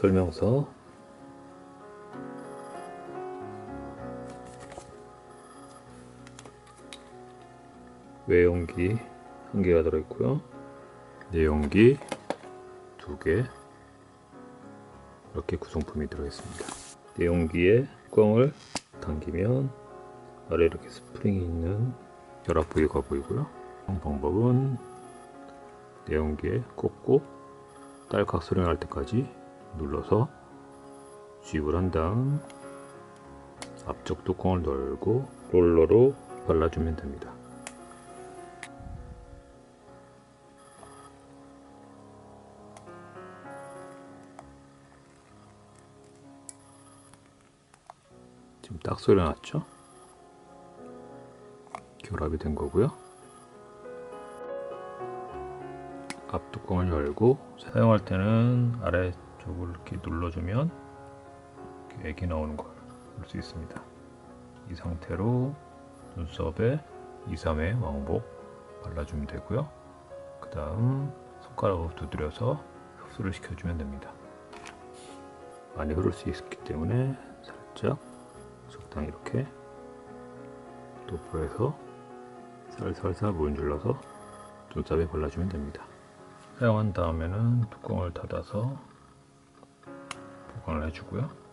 설명서. 외용기 한 개가 들어있고요. 내용기 두 개. 이렇게 구성품이 들어있습니다. 내용기에 뚜껑을 당기면 아래 이렇게 스프링이 있는 결합 부위가 보이고요. 방법은 내용기에 꽂고 딸깍 소리 날 때까지 눌러서 쥐입을 한 다음 앞쪽 뚜껑을 열고 롤러로 발라주면 됩니다. 지금 딱 소리 났죠? 결합이 된 거고요. 앞 뚜껑을 열고 사용할 때는 아래 쪽을 이렇게 눌러주면 이렇게 액이 나오는 걸 볼 수 있습니다. 이 상태로 눈썹에 2, 3회 왕복 발라주면 되고요. 그 다음 손가락으로 두드려서 흡수를 시켜주면 됩니다. 많이 흐를 수 있기 때문에 살짝 적당히 이렇게 도포해서 살살살 문질러서 눈썹에 발라주면 됩니다. 사용한 다음에는 뚜껑을 닫아서 보관을 해주고요.